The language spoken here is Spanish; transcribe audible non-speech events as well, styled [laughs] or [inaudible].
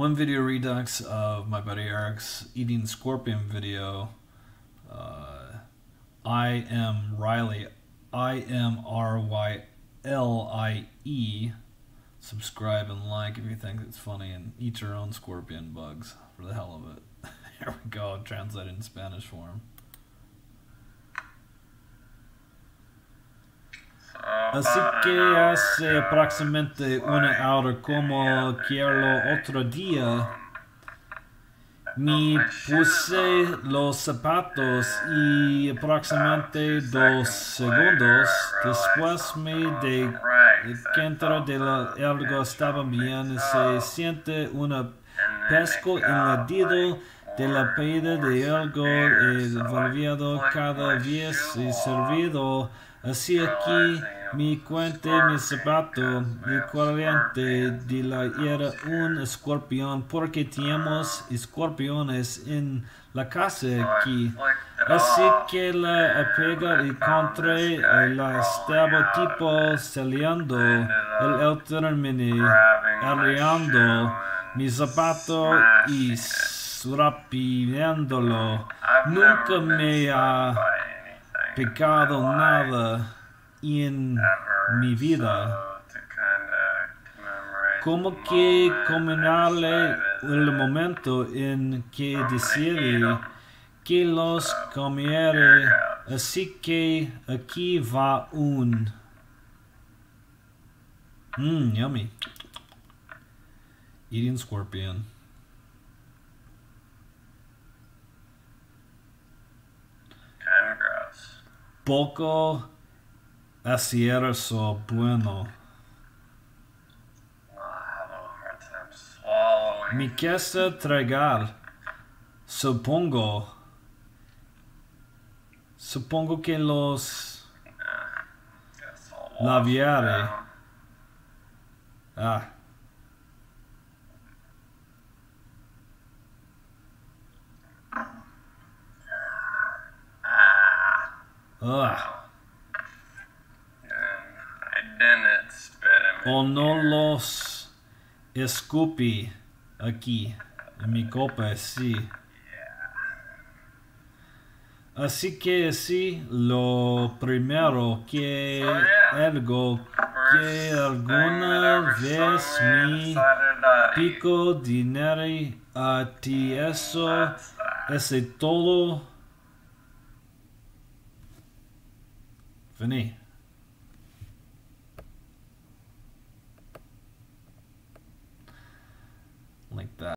one video redux of my buddy Eric's eating scorpion video. Uh, I am Riley, I M R Y L I E. Subscribe and like if you think it's funny, and eat your own scorpion bugs for the hell of it. [laughs] Here we go, translated in Spanish form. Así que hace aproximadamente una hora como quiero otro día, me puse los zapatos y aproximadamente dos segundos después me di cuenta de la algo estaba bien. Se siente un pesco enladido de la pedida de algo volviendo cada vez y servido Así aquí mi cuente, mi zapato, mi corriente de la era un escorpión porque tenemos escorpiones en la casa aquí. Así que la apega y contra la estaba tipo saliendo el, el termine arreando mi zapato y rapidándolo. Nunca me ha pecado nada en mi vida. Como que combinarle el momento en que decide que los comiere, así que aquí va un. Mmm, yummy. Eating scorpion. Poco acierto bueno. Mi casa tragar, supongo. Supongo que los laviare. Ah. O no los escupí aquí en mi copa, sí. Así que sí, lo primero que algo que alguna vez mi pico dinero a ti eso es todo Vinny.